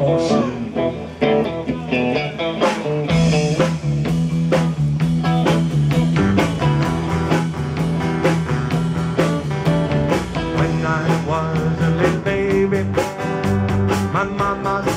Awesome. When I was a little baby, my mama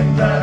and I